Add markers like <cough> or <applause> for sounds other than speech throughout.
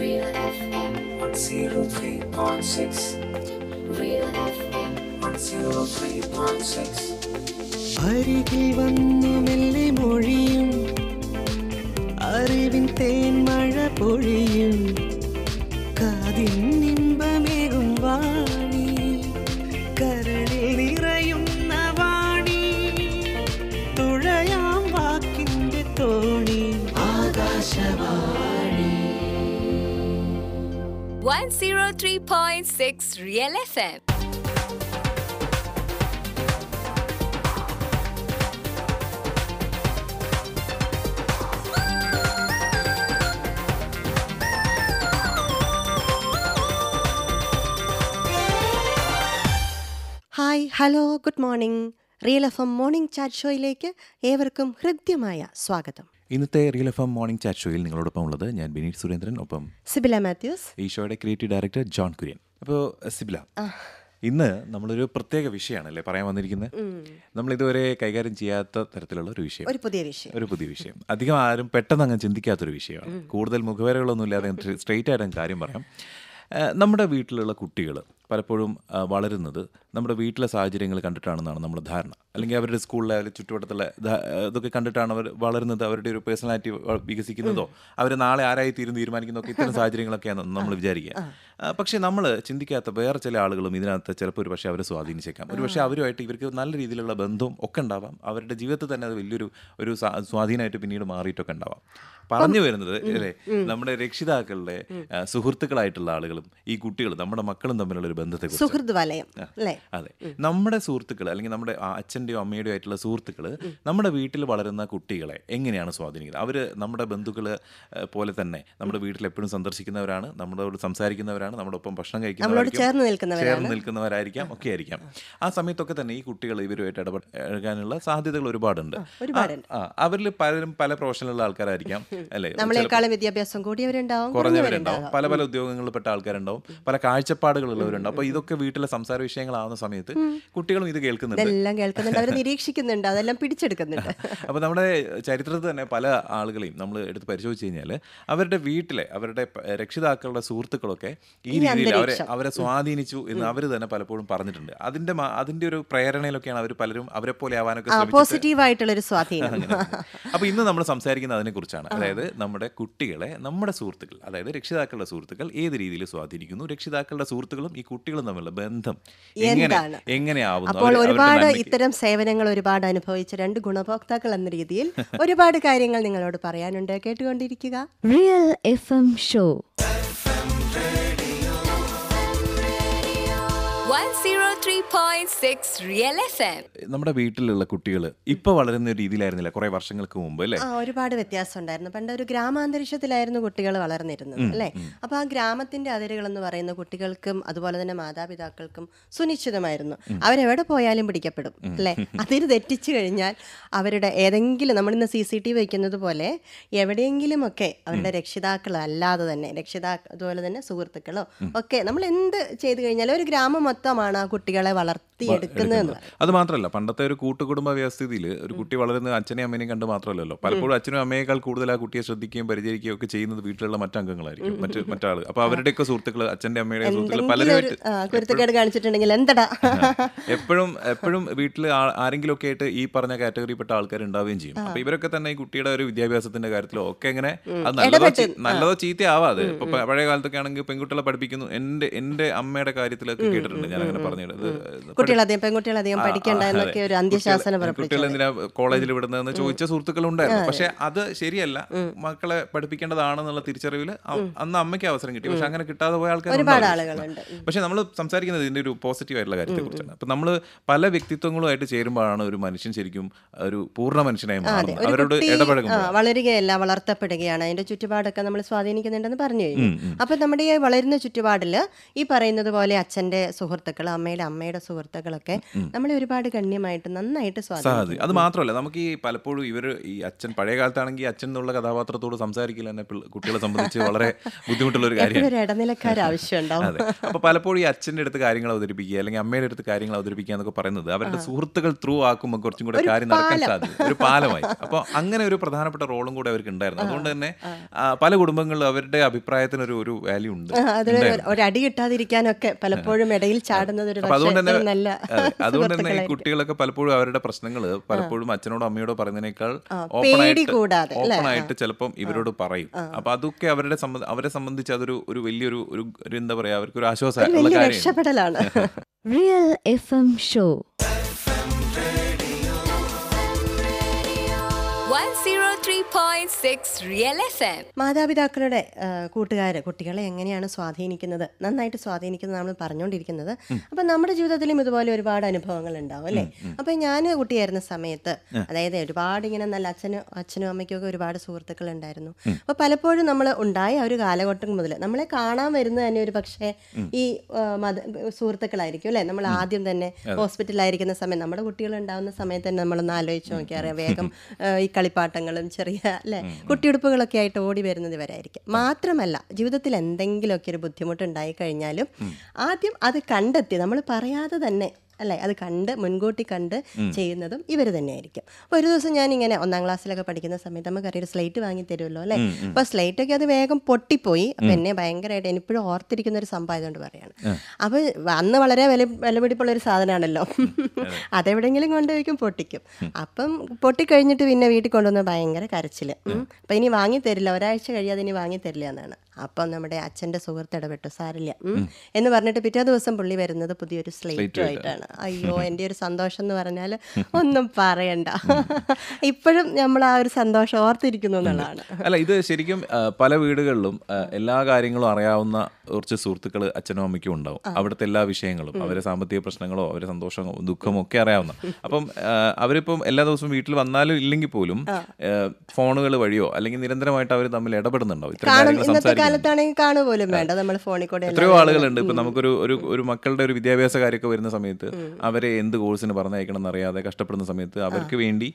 Real FM 103.6 Real FM 103.6 അരികിൽ വന്നു മെല്ലെ മൊഴിയും അറിവിൻ തേൻമഴ പൊഴിയും കാതിൻ ഇമ്പമേകും വാണി 103.6 Real FM. Hi hello good morning Real F M morning chat ഷോയിലേക്ക് ഏവർക്കും ഹൃദ്യമായ സ്വാഗതം ഇന്നത്തെ Real F M morning chat ഷോയിൽ നിങ്ങളോടൊപ്പം ഉള്ളത് ഞാൻ ബിനീഷ് സുരേന്ദ്രൻ ഒപ്പം സിബില മാത്യൂസ്. ഈ ഷോയുടെ ക്രിയേറ്റീവ് ഡയറക്ടർ ജോൺ കുര്യൻ. അപ്പോൾ സിബില ഇന്ന് നമ്മളൊരു പ്രത്യേക വിഷയമാണല്ലേ പറയാൻ വന്നിരിക്കുന്നത്? നമ്മൾ ഇതുവരെ കൈകാര്യം ചെയ്യാത്ത തരത്തിലുള്ള ഒരു വിഷയം. ഒരു പുതിയ വിഷയം. ഒരു പുതിയ വിഷയം. അധികം ആരും പെട്ടെന്ന് അങ്ങ് ചിന്തിക്കാത്തൊരു വിഷയമാണ്. കൂടുതൽ മുഖവരകളൊന്നും ഇല്ലാതെ സ്ട്രെയിറ്റ് ആയിട്ട് കാര്യം പറയാം. നമ്മുടെ വീട്ടിലുള്ള കുട്ടികൾ പലപ്പോഴും വളരുന്നത് നമ്മുടെ വീട്ടിലെ സാഹചര്യങ്ങൾ കണ്ടിട്ടാണെന്നാണ് നമ്മുടെ ധാരണ. അല്ലെങ്കിൽ അവരുടെ സ്കൂളിലെ അല്ലെങ്കിൽ ചുറ്റുവട്ടത്തുള്ള ഇതൊക്കെ കണ്ടിട്ടാണ് അവർ വളരുന്നത് അവരുടെ ഒരു പേഴ്സണാലിറ്റി വികസിക്കുന്നതോ അവർ നാളെ ആരായി തീരും തീരുമാനിക്കുന്നതൊക്കെ ഇത്തരം സാഹചര്യങ്ങളൊക്കെയാണ് നമ്മൾ വിചാരിക്കുക. പക്ഷേ നമ്മൾ ചിന്തിക്കാത്ത വേറെ ചില ആളുകളും ഇതിനകത്ത് ചിലപ്പോൾ ഒരു പക്ഷേ അവരെ സ്വാധീനിച്ചേക്കാം. ഒരു പക്ഷേ അവരുമായിട്ട് ഇവർക്ക് നല്ല രീതിയിലുള്ള ബന്ധവും ഒക്കെ ഉണ്ടാവാം. അവരുടെ ജീവിതത്തിൽ തന്നെ അത് വലിയൊരു ഒരു സ്വാ- സ്വാധീനമായിട്ട് പിന്നീട് മാറിയിട്ടൊക്കെ ഉണ്ടാവാം. പറഞ്ഞു വരുന്നത് അല്ലേ നമ്മുടെ രക്ഷിതാക്കളുടെ സുഹൃത്തുക്കളായിട്ടുള്ള ആളുകളും ഈ കുട്ടികളും നമ്മുടെ മക്കളും തമ്മിലുള്ള ഒരു ബന്ധത്തെ സുഹൃത്ത് വലയം അതെ. നമ്മുടെ സുഹൃത്തുക്കൾ അല്ലെങ്കിൽ നമ്മുടെ ആ അച്ഛന്റെയോ അമ്മയുടെയോ ആയിട്ടുള്ള സുഹൃത്തുക്കൾ നമ്മുടെ വീട്ടിൽ വളരുന്ന കുട്ടികളെ എങ്ങനെയാണ് സ്വാധീനിക്കുന്നത്? അവർ നമ്മുടെ ബന്ധുക്കൾ പോലെ തന്നെ നമ്മുടെ വീട്ടിൽ എപ്പോഴും സന്ദർശിക്കുന്നവരാണ് നമ്മളോട് സംസാരിക്കുന്നവരാണ് നമ്മുടെ ഒപ്പം ഭക്ഷണം കഴിക്കുന്നവരായിരിക്കും ചേർന്ന് ചേർന്ന് നിൽക്കുന്നവരായിരിക്കാം ഒക്കെ ആയിരിക്കാം ആ. സമയത്തൊക്കെ തന്നെ ഈ കുട്ടികൾ ഇവരുമായിട്ട് ഇടപെടാനുള്ള സാധ്യതകൾ ഒരുപാടുണ്ട്. അവരിൽ പലരും പല പ്രൊഫഷനിലുള്ള ആൾക്കാരായിരിക്കാം അല്ലേ? വിദ്യാഭ്യാസം കൂടിയവരുണ്ടാവും കുറഞ്ഞവരുണ്ടാവും. പല പല ഉദ്യോഗങ്ങളിൽ പെട്ട ആൾക്കാരുണ്ടാവും പല കാഴ്ചപ്പാടുകളുള്ളവരുണ്ടാവും. അപ്പൊ ഇതൊക്കെ വീട്ടിലെ സംസാര വിഷയങ്ങളാവുന്ന സമയത്ത് കുട്ടികളും ഇത് കേൾക്കുന്നുണ്ട്. ഇതെല്ലാം അവർ നിരീക്ഷിക്കുന്നുണ്ട്. അതെല്ലാം പിടിച്ചെടുക്കുന്നുണ്ട്. <laughs> അപ്പോൾ നമ്മുടെ ചരിത്രത്തിൽ തന്നെ പല ആളുകളെയും നമ്മൾ എടുത്ത് പരിശോധിച്ച് കഴിഞ്ഞാൽ അവരുടെ വീട്ടിലെ അവരുടെ രക്ഷിതാക്കളുടെ സുഹൃത്തുക്കളൊക്കെ ഈ രീതിയിൽ അവരെ അവരെ സ്വാധീനിച്ചു എന്ന് അവർ തന്നെ പലപ്പോഴും പറഞ്ഞിട്ടുണ്ട്. അതിന്റെ അതിന്റെ ഒരു പ്രേരണയിലൊക്കെയാണ് അവർ പലരും അവരെ പോലെ ആവാനൊക്കെ പോസിറ്റീവായിട്ടുള്ള ഒരു സ്വാധീനം. <laughs> അപ്പോൾ ഇന്ന് നമ്മൾ സംസാരിക്കുന്നത് അതിനെ കുറിച്ചാണ് അതായത് നമ്മുടെ കുട്ടികളെ നമ്മുടെ സുഹൃത്തുക്കൾ അതായത് രക്ഷിതാക്കളുടെ സുഹൃത്തുക്കൾ ഏത് രീതിയിൽ സ്വാധീനിക്കുന്നു രക്ഷിതാക്കളുടെ സുഹൃത്തുക്കളും ഈ കുട്ടികളും തമ്മിലുള്ള ബന്ധം എങ്ങനെ? എങ്ങനെയാവുന്നു? അപ്പോൾ ഒരുപാട് ഇത്തരം സേവനങ്ങൾ ഒരുപാട് അനുഭവിച്ച രണ്ട് ഗുണഭോക്താക്കൾ എന്ന രീതിയിൽ ഒരുപാട് കാര്യങ്ങൾ നിങ്ങളോട് പറയാനുണ്ട്. കേട്ടുകൊണ്ടിരിക്കുക. റിയൽ എഫ് എം 103.6 നമ്മുടെ വീട്ടിലുള്ള കുട്ടികൾ ഇപ്പൊ വളരുന്ന രീതിയിലായിരുന്നില്ല? കുറെ വർഷങ്ങൾക്ക് മുമ്പ് അല്ലേ? ഒരുപാട് വ്യത്യാസം ഉണ്ടായിരുന്നു. പണ്ട് ഒരു ഗ്രാമാന്തരീക്ഷത്തിലായിരുന്നു കുട്ടികൾ വളർന്നിരുന്നത് അല്ലേ? അപ്പൊ ആ ഗ്രാമത്തിന്റെ അതിരുകൾ എന്ന് പറയുന്ന കുട്ടികൾക്കും അതുപോലെ തന്നെ മാതാപിതാക്കൾക്കും സുനിശ്ചിതമായിരുന്നു. അവരെവിടെ പോയാലും പിടിക്കപ്പെടും അല്ലേ? അതിര് തെറ്റിച്ചു കഴിഞ്ഞാൽ അവരുടെ ഏതെങ്കിലും നമ്മളിന്ന് സി സി ടി വയ്ക്കുന്നത് പോലെ എവിടെയെങ്കിലുമൊക്കെ അവരുടെ രക്ഷിതാക്കൾ അല്ലാതെ തന്നെ രക്ഷിതാക്കൾ അതുപോലെ തന്നെ സുഹൃത്തുക്കളോ ഒക്കെ നമ്മൾ എന്ത് ചെയ്തു കഴിഞ്ഞാലും ഒരു ഗ്രാമം മൊത്തമാണ് ആ കുട്ടികളെ വളർത്തിയെടുക്കുന്നത് അത് മാത്രമല്ല പണ്ടത്തെ ഒരു കൂട്ടുകുടുംബ വ്യവസ്ഥിതിയിൽ ഒരു കുട്ടി വളരുന്നത് അച്ഛനെയും അമ്മേനെയും കണ്ട് മാത്രമല്ലല്ലോ. പലപ്പോഴും അച്ഛനും അമ്മയേക്കാൾ കൂടുതൽ ആ കുട്ടിയെ ശ്രദ്ധിക്കുകയും പരിചരിക്കുകയും ഒക്കെ ചെയ്യുന്നത് വീട്ടിലുള്ള മറ്റംഗങ്ങളായിരിക്കും മറ്റ് മറ്റാൾ അപ്പൊ അവരുടെയൊക്കെ സുഹൃത്തുക്കൾ അച്ഛന്റെ അമ്മയുടെ സുഹൃത്തുക്കൾ പലരും ഒരു പലരുമായിട്ട് കുരുത്തക്കേട് കാണിച്ചിട്ടുണ്ടെങ്കിൽ എന്തടാ എപ്പോഴും എപ്പോഴും വീട്ടിൽ ആരെങ്കിലും ഒക്കെ ആയിട്ട് ഈ പറഞ്ഞ കാറ്റഗറി പെട്ട ആൾക്കാർ ഉണ്ടാവുകയും ചെയ്യും. അപ്പൊ ഇവരൊക്കെ തന്നെ ഈ കുട്ടിയുടെ ഒരു വിദ്യാഭ്യാസത്തിന്റെ കാര്യത്തിലോ ഒക്കെ എങ്ങനെ അത് നല്ലതോ നല്ലതോ ചീത്തയാവാതെ. ഇപ്പൊ പഴയ കാലത്തൊക്കെ ആണെങ്കിൽ പെൺകുട്ടികളെ പഠിപ്പിക്കുന്നു. എന്റെ എന്റെ അമ്മയുടെ കാര്യത്തിലൊക്കെ കേട്ടിട്ടുണ്ട്. ഞാൻ അങ്ങനെ പറഞ്ഞത് കുട്ടികളധികം പെൺകുട്ടികളധികം പഠിക്കണ്ട എന്നൊക്കെ ഒരു അന്ത്യശാസനം കുട്ടികൾ എന്തിനാ കോളേജിൽ വിടുന്നതെന്ന് ചോദിച്ച സുഹൃത്തുക്കളുണ്ടായിരുന്നു. പക്ഷെ അത്. ശരിയല്ല. മക്കളെ പഠിപ്പിക്കേണ്ടതാണെന്നുള്ള തിരിച്ചറിവിൽ അന്ന് അമ്മയ്ക്ക് അവസരം കിട്ടി. പക്ഷെ അങ്ങനെ കിട്ടാതെ പോയ ആൾക്കാർ പക്ഷെ നമ്മൾ സംസാരിക്കുന്നത് ഇതിന്റെ ഒരു പോസിറ്റീവ് ആയിട്ടുള്ള കാര്യത്തെ കുറിച്ചാണ് അപ്പൊ നമ്മൾ പല വ്യക്തിത്വങ്ങളുമായിട്ട് ചേരുമ്പോഴാണ് ഒരു മനുഷ്യൻ ശരിക്കും ഒരു പൂർണ മനുഷ്യനായി മാറുന്നത്. അവരോട് ഇടപഴകുമ്പോൾ. വളരുകയല്ല വളർത്തപ്പെടുകയാണ്. അതിന്റെ ചുറ്റുപാടൊക്കെ നമ്മൾ സ്വാധീനിക്കുന്നുണ്ടെന്ന് പറഞ്ഞു കഴിഞ്ഞു. അപ്പൊ നമ്മുടെ ഈ വളരുന്ന ചുറ്റുപാടിൽ ഈ പറയുന്നത് പോലെ അച്ഛന്റെ സുഹൃത്ത് സുഹൃത്തുക്കൾ അമ്മയുടെ അമ്മയുടെ സുഹൃത്തുക്കളൊക്കെ നമ്മളെ ഒരുപാട് ഗണ്യമായിട്ട് നന്നായിട്ട് സ്വാധീനം അത് മാത്രമല്ല നമുക്ക് ഈ പലപ്പോഴും ഇവർ ഈ അച്ഛൻ പഴയ കാലത്താണെങ്കിൽ അച്ഛൻ എന്നുള്ള കഥാപാത്രത്തോട് സംസാരിക്കില്ല തന്നെ കുട്ടികളെ സംബന്ധിച്ച് വളരെ <laughs> ബുദ്ധിമുട്ടുള്ള ഒരു കാര്യം കാര്യമാണ് ഇടനിലക്കാർ ആവശ്യമുണ്ടാവും. അതെ അപ്പൊ പലപ്പോഴും ഈ അച്ഛന്റെ അടുത്ത് കാര്യങ്ങൾ അവതരിപ്പിക്കുക അല്ലെങ്കിൽ അമ്മയുടെ അടുത്ത് കാര്യങ്ങൾ അവതരിപ്പിക്കുക എന്നൊക്കെ പറയുന്നത് അവരുടെ സുഹൃത്തുക്കൾ ത്രൂ ആക്കുമ്പോൾ കുറച്ചും കൂടെ കാര്യം നടക്കാൻ സാധിക്കും ഒരു പാലമായി. അപ്പോൾ അങ്ങനെ ഒരു പ്രധാനപ്പെട്ട റോളും കൂടെ അവർക്ക് ഉണ്ടായിരുന്നു. അതുകൊണ്ട് തന്നെ പല കുടുംബങ്ങളിലും അവരുടെ അഭിപ്രായത്തിന് ഒരു ഒരു വാല്യൂ ഉണ്ട് അതിന് ഒരു അടി കിട്ടാതിരിക്കാനൊക്കെ പലപ്പോഴും ഇടയിൽ ചാടുന്നത് ഒരു അതുകൊണ്ട് തന്നെ നല്ല അതുകൊണ്ട് തന്നെ ഈ കുട്ടികളൊക്കെ പലപ്പോഴും അവരുടെ പ്രശ്നങ്ങൾ പലപ്പോഴും അച്ഛനോടോ അമ്മയോടോ പറയുന്നതിനേക്കാൾ ഓപ്പൺ ആയിട്ട് ഓപ്പൺ ആയിട്ട് ചിലപ്പം ഇവരോട് പറയും. അപ്പൊ അതൊക്കെ അവരുടെ അവരെ സംബന്ധിച്ച് അതൊരു ഒരു വലിയൊരു ഒരു ഒരു എന്താ പറയാ അവർക്ക് ഒരു ആശ്വാസമാണ് റിയൽ എഫ് കാര്യം രക്ഷപ്പെടലാണ് <laughs> മാതാപിതാക്കളുടെ കൂട്ടുകാർ കുട്ടികളെ എങ്ങനെയാണ് സ്വാധീനിക്കുന്നത്? നന്നായിട്ട് സ്വാധീനിക്കുന്നത് നമ്മൾ പറഞ്ഞുകൊണ്ടിരിക്കുന്നത്. അപ്പം നമ്മുടെ ജീവിതത്തിലും ഇതുപോലെ ഒരുപാട് അനുഭവങ്ങൾ ഉണ്ടാവും അല്ലേ? അപ്പം ഞാൻ കുട്ടിയായിരുന്ന സമയത്ത് അതായത് ഒരുപാട് ഇങ്ങനെ നല്ല അച്ഛനും അച്ഛനും അമ്മയ്ക്കും ഒക്കെ ഒരുപാട് സുഹൃത്തുക്കൾ ഉണ്ടായിരുന്നു. അപ്പോൾ പലപ്പോഴും നമ്മൾ ഉണ്ടായ ആ ഒരു കാലഘട്ടം മുതൽ നമ്മളെ കാണാൻ വരുന്നത് തന്നെ ഒരു പക്ഷേ ഈ മത സുഹൃത്തുക്കളായിരിക്കും അല്ലേ? നമ്മൾ ആദ്യം തന്നെ ഹോസ്പിറ്റലിലായിരിക്കുന്ന സമയം നമ്മുടെ കുട്ടികൾ ഉണ്ടാവുന്ന സമയത്ത് തന്നെ നമ്മളൊന്ന് ആലോചിച്ച് നോക്കിയാൽ അറിയാം. വേഗം ഈ കളിപ്പാട്ടങ്ങളും ചെറിയ അല്ലേ? കുട്ടിയുടുപ്പുകളൊക്കെ ആയിട്ട് ഓടി വരുന്നത് ഇവരായിരിക്കും. മാത്രമല്ല ജീവിതത്തിൽ എന്തെങ്കിലുമൊക്കെ ഒരു ബുദ്ധിമുട്ടുണ്ടായി കഴിഞ്ഞാലും ആദ്യം അത് കണ്ടെത്തി. നമ്മൾ പറയാതെ തന്നെ അല്ലേ? അത് കണ്ട് മുൻകൂട്ടി കണ്ട് ചെയ്യുന്നതും ഇവർ തന്നെയായിരിക്കും. അപ്പോൾ ഒരു ദിവസം ഞാൻ ഇങ്ങനെ ഒന്നാം ക്ലാസ്സിലൊക്കെ പഠിക്കുന്ന സമയത്ത് നമുക്കറിയാം ഒരു സ്ലേറ്റ് വാങ്ങി തരുമല്ലോ അല്ലേ? അപ്പോൾ സ്ലേറ്റ് ഒക്കെ അത് വേഗം പൊട്ടിപ്പോയി. അപ്പം എന്നെ ഭയങ്കരമായിട്ട് എനിപ്പോഴും ഓർത്തിരിക്കുന്ന ഒരു സംഭവം ആയതുകൊണ്ട് പറയാണ്. അപ്പോൾ അന്ന് വളരെ വില വിലപിടിപ്പുള്ള ഒരു സാധനമാണല്ലോ. അതെവിടെയെങ്കിലും കൊണ്ടുപോയിക്കും പൊട്ടിക്കും. അപ്പം പൊട്ടിക്കഴിഞ്ഞിട്ട് പിന്നെ വീട്ടിൽ കൊണ്ടുവന്ന ഭയങ്കര കരച്ചിൽ. അപ്പം ഇനി വാങ്ങി തരില്ല. ഒരാഴ്ച കഴിയാതെ ഇനി വാങ്ങി തരില്ല എന്നാണ്. അപ്പം നമ്മുടെ അച്ഛന്റെ സുഹൃത്ത് ഇടപെട്ടു. സാരില്ല എന്ന് പറഞ്ഞിട്ട് പിറ്റേ ദിവസം പുള്ളി വരുന്നത് പുതിയൊരു സ്ലേറ്റും ആയിട്ടാണ്. അയ്യോ എന്റെ ഒരു സന്തോഷം എന്ന് പറഞ്ഞാൽ ഒന്നും പറയണ്ട. ഇപ്പോഴും നമ്മൾ ആ ഒരു സന്തോഷം ഓർത്തിരിക്കുന്നു എന്നുള്ളതാണ്. അല്ല ഇത് ശരിക്കും പല വീടുകളിലും എല്ലാ കാര്യങ്ങളും അറിയാവുന്ന കുറച്ച് സുഹൃത്തുക്കൾ അച്ഛനും അമ്മയ്ക്കും ഉണ്ടാവും. അവിടുത്തെ എല്ലാ വിഷയങ്ങളും അവരെ സാമ്പത്തിക പ്രശ്നങ്ങളോ അവരെ സന്തോഷമോ ദുഃഖമോ ഒക്കെ അറിയാവുന്ന. അപ്പം അവരിപ്പം എല്ലാ ദിവസവും വീട്ടിൽ വന്നാലും ഇല്ലെങ്കിൽ പോലും ഫോണുകൾ വഴിയോ അല്ലെങ്കിൽ നിരന്തരമായിട്ട് അവർ തമ്മിൽ ഇടപെടുന്നുണ്ടാവും. എത്രയോ ആളുകളുണ്ട്. ഇപ്പൊ നമുക്കൊരു ഒരു ഒരു മക്കളുടെ ഒരു വിദ്യാഭ്യാസ കാര്യമൊക്കെ വരുന്ന സമയത്ത് അവരെ എന്ത് കോഴ്സിന് പറഞ്ഞയക്കണം എന്നറിയാതെ കഷ്ടപ്പെടുന്ന സമയത്ത് അവർക്ക് വേണ്ടി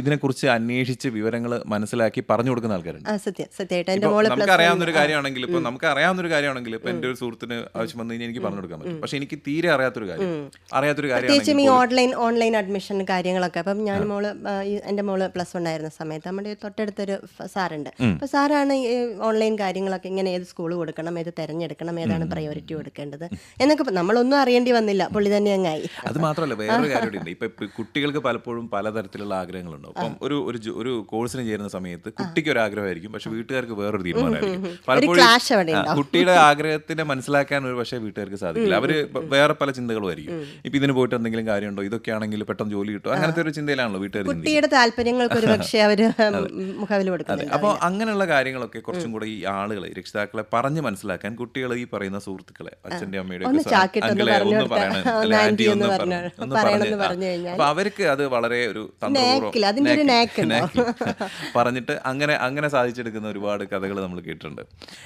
ഇതിനെക്കുറിച്ച് അന്വേഷിച്ച് വിവരങ്ങൾ മനസ്സിലാക്കി പറഞ്ഞു കൊടുക്കുന്ന ആൾക്കാരുണ്ട്. ആ സത്യം സത്യമായിട്ട് എന്റെ ഇപ്പൊ മോൾ നമുക്ക് പ്ലസ് അറിയാവുന്ന ഒരു കാര്യമാണെങ്കിൽ ഇപ്പൊ നമുക്ക് അറിയാവുന്ന ഒരു കാര്യമാണെങ്കിൽ ഇപ്പൊ എന്റെ ഒരു സുഹൃത്തിന് ആവശ്യം വന്നു കഴിഞ്ഞാൽ എനിക്ക് പറഞ്ഞു കൊടുക്കാൻ പറ്റും. പക്ഷെ എനിക്ക് തീരെ അറിയാത്തൊരു കാര്യം. അറിയാത്തൊരു കാര്യം ഈ ഓൺലൈൻ ഓൺലൈൻ അഡ്മിഷൻ കാര്യങ്ങളൊക്കെ. അപ്പം ഞാൻ മോൾ എന്റെ മോൾ പ്ലസ് വൺ ആയിരുന്ന സമയത്ത് നമ്മുടെ തൊട്ടടുത്തൊരു സാറുണ്ട്. അപ്പൊ സാറാണ് ഈ ഓൺലൈൻ കാര്യങ്ങളൊക്കെ ഇങ്ങനെ ഏത് സ്കൂൾ കൊടുക്കണം ഏത് തെരഞ്ഞെടുക്കണം ഏതാണ് പ്രയോറിറ്റി കൊടുക്കേണ്ടത് എന്നൊക്കെ നമ്മളൊന്നും അറിയേണ്ടി വന്നില്ല. പുള്ളി തന്നെ അങ്ങായി അത് മാത്രമല്ല വേറൊരു കാര്യമുണ്ട് ഇപ്പൊ കുട്ടികൾക്ക് പലപ്പോഴും പലതരത്തിലുള്ള ആഗ്രഹങ്ങളുണ്ട് അപ്പം ഒരു ഒരു ഒരു കോഴ്സിന് ചേരുന്ന സമയത്ത് കുട്ടിക്ക് ഒരു ആഗ്രഹമായിരിക്കും. പക്ഷെ വീട്ടുകാർക്ക് വേറൊരു തീരുമാനമായിരിക്കും. പലപ്പോഴും കുട്ടിയുടെ ആഗ്രഹത്തിനെ മനസ്സിലാക്കാൻ ഒരു പക്ഷേ വീട്ടുകാർക്ക് സാധിക്കില്ല. അവർ വേറെ പല ചിന്തകളും ആയിരിക്കും ഇപ്പൊ ഇതിന് പോയിട്ട് എന്തെങ്കിലും കാര്യമുണ്ടോ? ഇതൊക്കെ ആണെങ്കിൽ പെട്ടെന്ന് ജോലി കിട്ടും അങ്ങനത്തെ ഒരു ചിന്തയിലാണല്ലോ വീട്ടുകാർ കുട്ടിയുടെ താല്പര്യങ്ങൾക്ക് ഒരു പക്ഷേ അവർ <laughs> അപ്പോൾ അങ്ങനെയുള്ള കാര്യങ്ങളൊക്കെ കുറച്ചും കൂടെ ഈ ആളുകളെ രക്ഷിതാക്കളെ പറഞ്ഞ് മനസ്സിലാക്കാൻ കുട്ടികൾ ഈ പറയുന്ന സുഹൃത്തുക്കളെ അച്ഛന്റെ അമ്മയുടെ അങ്കിളെ പറഞ്ഞു ഒന്ന് പറയണം. ആന്റി ഒന്ന് അപ്പൊ അവർക്ക് അത് വളരെ ഒരു. പറഞ്ഞിട്ട് അങ്ങനെ അങ്ങനെ സാധിച്ചെടുക്കുന്ന ഒരുപാട് കഥകൾ നമ്മൾ കേട്ടിട്ടുണ്ട്.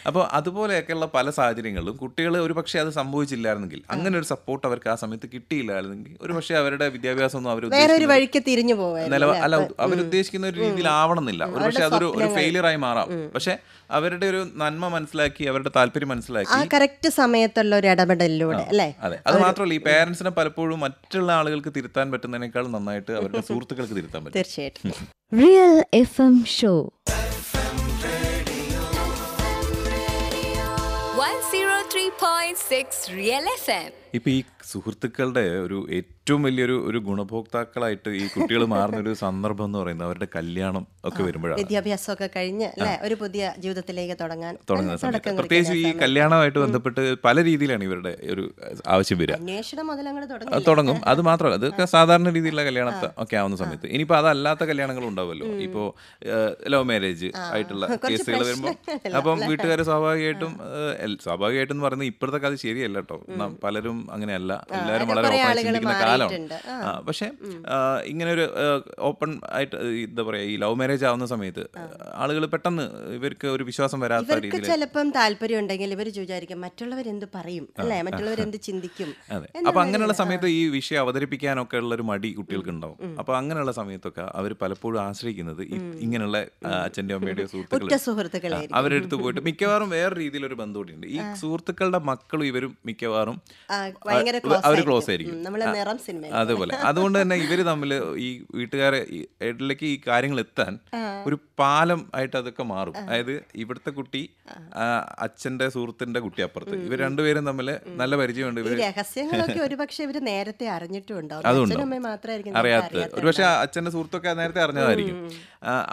അപ്പോൾ അതുപോലെയൊക്കെയുള്ള പല സാഹചര്യങ്ങളിലും കുട്ടികൾ ഒരു പക്ഷേ അത് സംഭവിച്ചില്ലായിരുന്നെങ്കിൽ അങ്ങനെ ഒരു സപ്പോർട്ട് അവർക്ക് ആ സമയത്ത് കിട്ടിയില്ലായിരുന്നെങ്കിൽ ഒരു പക്ഷേ അവരുടെ വിദ്യാഭ്യാസം ഒന്നും അവർ വേറെ ഒരു വഴിക്ക് തിരിഞ്ഞു നിലവ അല്ല? അവരുദ്ദേശിക്കുന്ന ഒരു രീതിയിലാവണമെന്നില്ല. ഒരു പക്ഷെ അതൊരു ഒരു ഫെയിലിയർ ആയി മാറാം. പക്ഷെ അവരുടെ ഒരു നന്മ മനസ്സിലാക്കി അവരുടെ താല്പര്യം ആ മനസ്സിലാക്കി കറക്റ്റ് സമയത്തുള്ള ഒരു ഇടപെടലിലൂടെ അല്ലേ? അതെ. അത് മാത്രമല്ല ഈ പേരൻസിനെ പലപ്പോഴും മറ്റുള്ള ആളുകൾക്ക് തിരുത്താൻ പറ്റുന്നതിനേക്കാൾ നന്നായിട്ട് അവരുടെ <laughs> സുഹൃത്തുക്കൾക്ക് തിരുത്താൻ പറ്റും. തീർച്ചയായിട്ടും. Real F M Show. 103.6 Real FM. ഇപ്പൊ ഈ സുഹൃത്തുക്കളുടെ ഒരു ഏറ്റവും വലിയൊരു ഒരു ഗുണഭോക്താക്കളായിട്ട് ഈ കുട്ടികൾ മാറുന്ന ഒരു സന്ദർഭം എന്ന് പറയുന്നത് അവരുടെ കല്യാണം ഒക്കെ വരുമ്പോഴാണ്. വിദ്യാഭ്യാസം ഒക്കെ കഴിഞ്ഞ് അല്ലേ? ഒരു പുതിയ ജീവിതത്തിലേക്ക് തുടങ്ങാൻ തുടങ്ങുന്ന സമയത്ത്. പ്രത്യേകിച്ച് ഈ കല്യാണമായിട്ട് ബന്ധപ്പെട്ട് പല രീതിയിലാണ് ഇവരുടെ ഒരു ആവശ്യം വരിക. അന്വേഷണം തുടങ്ങും. അത് മാത്രമല്ല അതൊക്കെ സാധാരണ രീതിയിലുള്ള കല്യാണത്തെ ഒക്കെ ആവുന്ന സമയത്ത്. ഇനിയിപ്പോ അതല്ലാത്ത കല്യാണങ്ങളും ഉണ്ടാവുമല്ലോ. ഇപ്പോ ലവ് മാരേജ് ആയിട്ടുള്ള കേസുകൾ വരുമ്പോൾ അപ്പം വീട്ടുകാർ സ്വാഭാവികമായിട്ടും സ്വാഭാവികമായിട്ടും എന്ന് പറയുന്നത് ഇപ്പോഴത്തെ കഥ ശരിയല്ല കേട്ടോ പലരും അങ്ങനെയല്ല. എല്ലാവരും വളരെ ഓപ്പൺ ചിന്തിക്കുന്ന കാലമാണ്. പക്ഷേ ഇങ്ങനെ ഒരു ഓപ്പൺ ആയിട്ട് എന്താ പറയാ ഈ ലവ് മാരേജ് ആവുന്ന സമയത്ത് ആളുകൾ പെട്ടെന്ന് ഇവർക്ക് ഒരു വിശ്വാസം വരാത്ത രീതിയിൽ ചിലപ്പം താല്പര്യം ഉണ്ടെങ്കിൽ ഇവർ വിചാരിക്കും മറ്റുള്ളവർ എന്ത് പറയും? അല്ലേ? മറ്റുള്ളവർ എന്ത് ചിന്തിക്കും? അതെ. അപ്പൊ അങ്ങനെയുള്ള സമയത്ത് ഈ വിഷയം അവതരിപ്പിക്കാനൊക്കെ ഉള്ള ഒരു മടി കുട്ടികൾക്ക് ഉണ്ടാവും. അപ്പൊ അങ്ങനെയുള്ള സമയത്തൊക്കെ അവർ പലപ്പോഴും ആശ്രയിക്കുന്നത് ഇങ്ങനെയുള്ള അച്ഛന്റെ അമ്മയുടെ അമ്മയുടെയോ സുഹൃത്തുക്കൾ അവരെടുത്ത് പോയിട്ട് മിക്കവാറും വേറെ രീതിയിലൊരു ബന്ധമുണ്ട് ഈ സുഹൃത്തുക്കളുടെ മക്കളും ഇവരും മിക്കവാറും അവർ ക്ലോസ് ആയിരിക്കും. അതുപോലെ. അതുകൊണ്ട് തന്നെ ഇവർ തമ്മിൽ ഈ വീട്ടുകാരെ ഇടയിലേക്ക് ഈ കാര്യങ്ങൾ എത്താൻ ഒരു പാലം ആയിട്ട് അതൊക്കെ മാറും. അതായത് ഇവിടുത്തെ കുട്ടി അച്ഛന്റെ സുഹൃത്തിന്റെ കുട്ടി അപ്പുറത്ത്. ഇവർ രണ്ടുപേരും തമ്മിൽ നല്ല പരിചയമുണ്ട്. ഇവർ രഹസ്യങ്ങളൊക്കെ <laughs> ഒരുപക്ഷെ ഇവർ നേരത്തെ അറിഞ്ഞിട്ടുണ്ടാവും. നമുക്ക് അറിയാത്ത ഒരു ഒരുപക്ഷെ അച്ഛന്റെ സുഹൃത്തൊക്കെ നേരത്തെ അറിഞ്ഞതായിരിക്കും.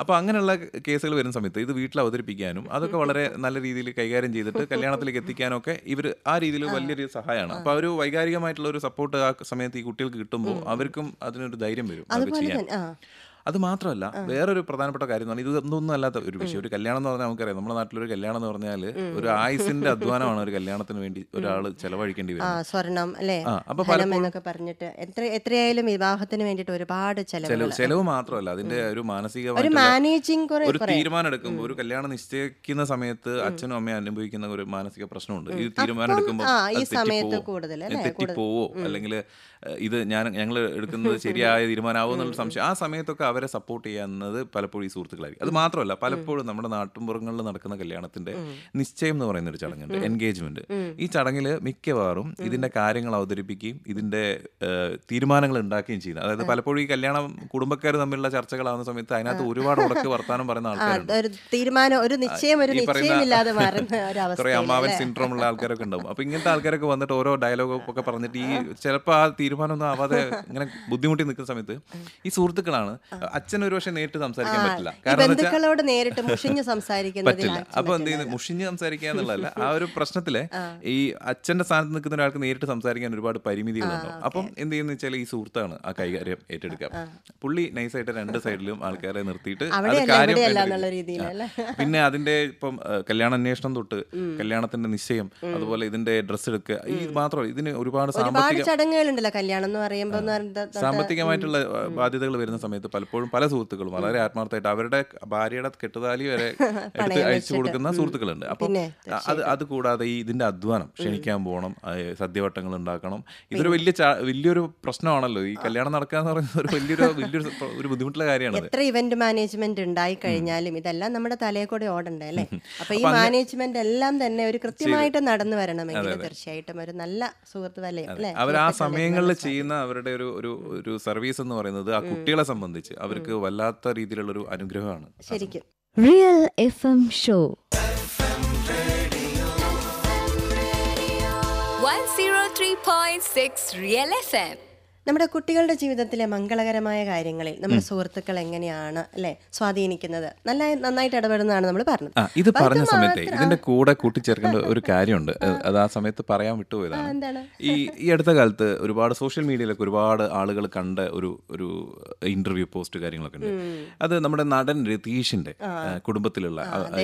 അപ്പൊ അങ്ങനെയുള്ള കേസുകൾ വരുന്ന സമയത്ത് ഇത് വീട്ടിൽ അവതരിപ്പിക്കാനും അതൊക്കെ വളരെ നല്ല രീതിയിൽ കൈകാര്യം ചെയ്തിട്ട് <laughs> കല്യാണത്തിലേക്ക് എത്തിക്കാനും ഒക്കെ ഇവർ ആ രീതിയിൽ വലിയൊരു സഹായമാണ്. അപ്പൊ ഒരു വൈകാരികമായിട്ടുള്ള ഒരു സപ്പോർട്ട് ആ സമയത്ത് ഈ കുട്ടികൾക്ക് കിട്ടുമ്പോൾ അവർക്കും അതിനൊരു ധൈര്യം വരും അത് അതുപോലെ അത് മാത്രമല്ല വേറൊരു പ്രധാനപ്പെട്ട കാര്യം എന്ന് പറഞ്ഞാൽ ഇത് എന്തൊന്നും അല്ലാത്ത ഒരു വിഷയം. ഒരു കല്യാണം എന്ന് പറഞ്ഞാൽ നമുക്കറിയാം നമ്മുടെ നാട്ടിലൊരു കല്യാണം എന്ന് പറഞ്ഞാൽ ഒരു ആയുസിന്റെ അധ്വാനമാണ് ഒരു കല്യാണത്തിന് വേണ്ടി ഒരാൾ ചെലവഴിക്കേണ്ടി വരുന്നത്. സ്വർണം അല്ലേ? അപ്പൊ എന്നൊക്കെ പറഞ്ഞിട്ട് എത്ര എത്രയായാലും വിവാഹത്തിന് വേണ്ടിട്ട് ഒരുപാട് ചെലവ് ചെലവ് മാത്രമല്ല അതിന്റെ ഒരു ഒരു മാനസികമായിട്ടുള്ള മാനേജിങ് ഒരു തീരുമാനം എടുക്കുമ്പോൾ ഒരു കല്യാണം നിശ്ചയിക്കുന്ന സമയത്ത് അച്ഛനും അമ്മയും അനുഭവിക്കുന്ന ഒരു മാനസിക പ്രശ്നമുണ്ട്. ഈ തീരുമാനം എടുക്കുമ്പോൾ? തെറ്റിപ്പോവോ? അല്ലെങ്കിൽ ഇത് ഞാൻ ഞങ്ങൾ എടുക്കുന്നത് ശരിയായ തീരുമാനമാവോ എന്നുള്ള സംശയം. ആ സമയത്തൊക്കെ അവരെ സപ്പോർട്ട് ചെയ്യുന്നത് പലപ്പോഴും ഈ സുഹൃത്തുക്കളായിരിക്കും. അത് മാത്രമല്ല പലപ്പോഴും നമ്മുടെ നാട്ടുമ്പുറങ്ങളിൽ നടക്കുന്ന കല്യാണത്തിന്റെ നിശ്ചയം എന്ന് പറയുന്ന ഒരു ചടങ്ങുണ്ട് എൻഗേജ്മെന്റ് ഈ ചടങ്ങിൽ മിക്കവാറും ഇതിന്റെ കാര്യങ്ങൾ അവതരിപ്പിക്കുകയും ഇതിന്റെ തീരുമാനങ്ങൾ ഉണ്ടാക്കുകയും ചെയ്യുന്നത്. അതായത് പലപ്പോഴും ഈ കല്യാണം കുടുംബക്കാർ തമ്മിലുള്ള ചർച്ചകളാവുന്ന സമയത്ത് അതിനകത്ത് ഒരുപാട് ഉടക്ക് വർത്താനം പറയുന്ന ആൾക്കാരുണ്ട്. <laughs> കുറെ അമ്മാവൻ സിൻഡ്രോം ഉള്ള ആൾക്കാരൊക്കെ ഉണ്ടാവും. അപ്പൊ ഇങ്ങനത്തെ ആൾക്കാരൊക്കെ വന്നിട്ട് ഓരോ ഡയലോഗ് ഒക്കെ പറഞ്ഞിട്ട് ഈ ചിലപ്പോൾ ആ തീരുമാനമൊന്നും ആവാതെ ഇങ്ങനെ ബുദ്ധിമുട്ടി നിൽക്കുന്ന സമയത്ത് ഈ സുഹൃത്തുക്കളാണ് അച്ഛൻ ഒരു പക്ഷേ നേരിട്ട് സംസാരിക്കാൻ പറ്റില്ല. ബന്ധുക്കളോട് നേരിട്ട് മുഷിഞ്ഞ് പറ്റില്ല. അപ്പൊ എന്ത് ചെയ്യുന്നത് മുഷിഞ്ഞ് സംസാരിക്കുക എന്നുള്ളതല്ല. ആ ഒരു പ്രശ്നത്തിൽ ഈ അച്ഛന്റെ സ്ഥാനത്ത് നിൽക്കുന്ന ഒരാൾക്ക് നേരിട്ട് സംസാരിക്കാൻ ഒരുപാട് പരിമിതികളുണ്ടാവും അപ്പം എന്ത് ചെയ്യുന്ന വെച്ചാൽ ഈ സുഹൃത്താണ് ആ കൈകാര്യം ഏറ്റെടുക്കുക. പുള്ളി നൈസായിട്ട് രണ്ട് സൈഡിലും ആൾക്കാരെ നിർത്തിയിട്ട് അത് കാര്യം. പിന്നെ അതിന്റെ ഇപ്പം കല്യാണ അന്വേഷണം തൊട്ട് കല്യാണത്തിന്റെ നിശ്ചയം അതുപോലെ ഇതിന്റെ ഡ്രസ് എടുക്കുക ഈ മാത്രമല്ല ഇതിന് ഒരുപാട് സാമ്പത്തിക ചടങ്ങുകളുണ്ടല്ലോ കല്യാണം എന്ന് പറയുമ്പോൾ സാമ്പത്തികമായിട്ടുള്ള ബാധ്യതകൾ വരുന്ന സമയത്ത് പലപ്പോഴും പല സുഹൃത്തുക്കളും വളരെ ആത്മാർത്ഥമായിട്ട് അവരുടെ ഭാര്യയുടെ കെട്ടുതാലി വരെ <laughs> എടുത്ത് അയച്ചു കൊടുക്കുന്ന സുഹൃത്തുക്കളുണ്ട്. അപ്പം അത് അത് കൂടാതെ ഈ ഇതിന്റെ അധ്വാനം ക്ഷണിക്കാൻ പോകണം സദ്യവട്ടങ്ങൾ ഉണ്ടാക്കണം. ഇതൊരു വലിയ വലിയൊരു പ്രശ്നമാണല്ലോ. ഈ കല്യാണം നടക്കുക എന്ന് പറയുന്നത് ഒരു വലിയൊരു വലിയൊരു ഒരു ബുദ്ധിമുട്ടുള്ള കാര്യമാണ് എത്ര ഇവന്റ് മാനേജ്മെന്റ് ഉണ്ടായി കഴിഞ്ഞാലും ഇതെല്ലാം നമ്മുടെ തലയെ കൂടെ ഓടണ്ടേ അല്ലേ? അപ്പൊ ഈ മാനേജ്മെന്റ് എല്ലാം തന്നെ ഒരു കൃത്യമായിട്ട് നടന്നു വരണമെങ്കിൽ തീർച്ചയായിട്ടും ഒരു നല്ല സുഹൃത്ത് വലയം അവർ ആ സമയങ്ങളിൽ ചെയ്യുന്ന അവരുടെ ഒരു ഒരു സർവീസ് എന്ന് പറയുന്നത് ആ കുട്ടികളെ സംബന്ധിച്ച് അവർക്ക് വല്ലാത്ത രീതിയിലുള്ള ഒരു അനുഗ്രഹമാണ് ശരിക്കും Real FM Show. 103.6 F FM. നമ്മുടെ കുട്ടികളുടെ ജീവിതത്തിലെ മംഗളകരമായ കാര്യങ്ങളിൽ നമ്മുടെ സുഹൃത്തുക്കൾ എങ്ങനെയാണ് അല്ലെ സ്വാധീനിക്കുന്നത്? നല്ല നന്നായിട്ട് ഇടപെടുന്നതാണ് നമ്മൾ പറഞ്ഞത്. ഇത് പറഞ്ഞ സമയത്ത് ഇതിന്റെ കൂടെ കൂട്ടിച്ചേർക്കേണ്ട ഒരു കാര്യമുണ്ട്. അത് ആ സമയത്ത് പറയാൻ വിട്ടുപോയതാണ്. ഈ ഈ അടുത്ത കാലത്ത് ഒരുപാട് സോഷ്യൽ മീഡിയയിലൊക്കെ ഒരുപാട് ആളുകൾ കണ്ട ഒരു ഒരു ഇന്റർവ്യൂ പോസ്റ്റ് കാര്യങ്ങളൊക്കെ ഉണ്ട്. അത് നമ്മുടെ നടൻ രതീഷിന്റെ കുടുംബത്തിലുള്ള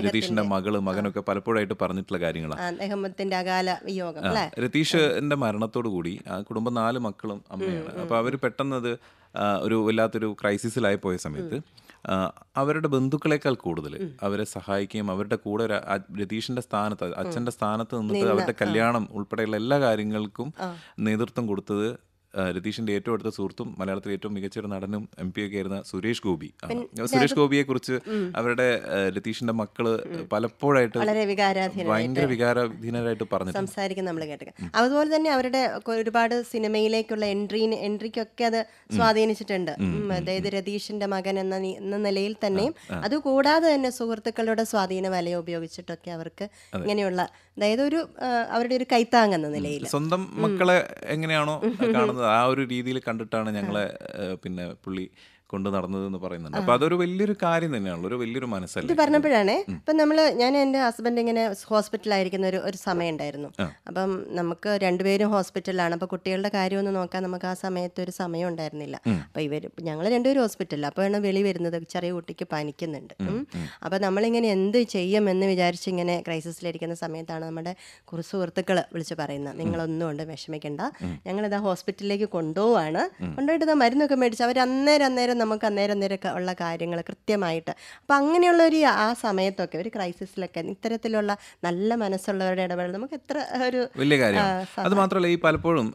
രതീഷിന്റെ മകൾ മകനൊക്കെ പലപ്പോഴായിട്ട് പറഞ്ഞിട്ടുള്ള കാര്യങ്ങളാണ്. രതീഷിന്റെ മരണത്തോടു കൂടി ആ കുടുംബം നാല് മക്കളും അമ്മയാണ് അപ്പൊ അവർ പെട്ടെന്ന് അത് ഒരു വല്ലാത്തൊരു ക്രൈസിസിലായി പോയ സമയത്ത് അവരുടെ ബന്ധുക്കളെക്കാൾ കൂടുതൽ അവരെ സഹായിക്കുകയും അവരുടെ കൂടെ ഒരു രതീഷിന്റെ സ്ഥാനത്ത് അച്ഛന്റെ സ്ഥാനത്ത് നിന്നിട്ട് അവരുടെ കല്യാണം ഉൾപ്പെടെയുള്ള എല്ലാ കാര്യങ്ങൾക്കും നേതൃത്വം കൊടുത്തത് രതീഷിന്റെ ഏറ്റവും അടുത്ത സുഹൃത്തും മലയാളത്തിലെ ഏറ്റവും മികച്ച ഒരു നടനും എം പി ഒക്കെ ആയിരുന്ന സുരേഷ് ഗോപി. സുരേഷ് ഗോപിയെ കുറിച്ച് അവരുടെ രതീഷിന്റെ മക്കൾ പലപ്പോഴായിട്ട് വളരെ ഭയങ്കര വികാരാധീനരായിട്ട് പറഞ്ഞു സംസാരിക്കുന്ന നമ്മൾ കേട്ടേക്കാം അതുപോലെ തന്നെ അവരുടെ ഒരുപാട് സിനിമയിലേക്കുള്ള എൻട്രി എൻട്രിക്കൊക്കെ അത് സ്വാധീനിച്ചിട്ടുണ്ട്. അതായത് രതീഷിന്റെ മകൻ എന്ന എന്ന നിലയിൽ തന്നെയും അതുകൂടാതെ തന്നെ സുഹൃത്തുക്കളുടെ സ്വാധീന വലയം ഉപയോഗിച്ചിട്ടൊക്കെ അവർക്ക് ഇങ്ങനെയുള്ള അതായത് ഒരു അവരുടെ ഒരു കൈത്താങ് എന്ന നിലയിൽ സ്വന്തം മക്കളെ എങ്ങനെയാണോ കാണുന്നത്? ആ ഒരു രീതിയിൽ കണ്ടിട്ടാണ് ഞങ്ങളെ പിന്നെ പുള്ളി കൊണ്ട് നടന്നത് എന്ന് പറയുന്നുണ്ട് അപ്പൊ അതൊരു വലിയൊരു കാര്യം തന്നെയാണ് ഒരു വലിയൊരു ഇത് പറഞ്ഞപ്പോഴാണ് ഇപ്പം നമ്മൾ ഞാൻ എന്റെ ഹസ്ബൻഡ് ഇങ്ങനെ ഹോസ്പിറ്റലായിരിക്കുന്ന ഒരു ഒരു സമയം ഉണ്ടായിരുന്നു അപ്പം നമുക്ക് രണ്ടുപേരും ഹോസ്പിറ്റലാണ് അപ്പോൾ കുട്ടികളുടെ കാര്യമൊന്നും നോക്കാൻ നമുക്ക് ആ സമയത്ത് ഒരു സമയം ഉണ്ടായിരുന്നില്ല. അപ്പോൾ ഇവർ ഞങ്ങൾ രണ്ടുപേരും ഹോസ്പിറ്റലിൽ അപ്പോൾ ആണ് വെളി വരുന്നത് ചെറിയ കുട്ടിക്ക് പനിക്കുന്നുണ്ട്. അപ്പൊ അപ്പോൾ നമ്മളിങ്ങനെ എന്ത് ചെയ്യും എന്ന് വിചാരിച്ച് ഇങ്ങനെ ക്രൈസിസിലിരിക്കുന്ന സമയത്താണ് നമ്മുടെ കുറച്ച് സുഹൃത്തുക്കൾ വിളിച്ച് പറയുന്നത്. നിങ്ങളൊന്നും കൊണ്ട് വിഷമിക്കണ്ട. ഞങ്ങളിതാ ഹോസ്പിറ്റലിലേക്ക് കൊണ്ടുപോവാണ്. കൊണ്ടുപോയിട്ട് മരുന്നൊക്കെ മേടിച്ച് അവർ അന്നേരം അന്നേരം നമുക്ക് അന്നേരം അന്നേരം ഒക്കെ ഉള്ള കാര്യങ്ങൾ കൃത്യമായിട്ട്. അപ്പം അങ്ങനെയുള്ള ഒരു ആ സമയത്തൊക്കെ ഒരു ക്രൈസിസിലൊക്കെ ഇത്തരത്തിലുള്ള നല്ല മനസ്സുള്ളവരുടെ ഇടപെടൽ നമുക്ക് എത്ര ഒരു വലിയ കാര്യം അത് മാത്രമല്ല ഈ പലപ്പോഴും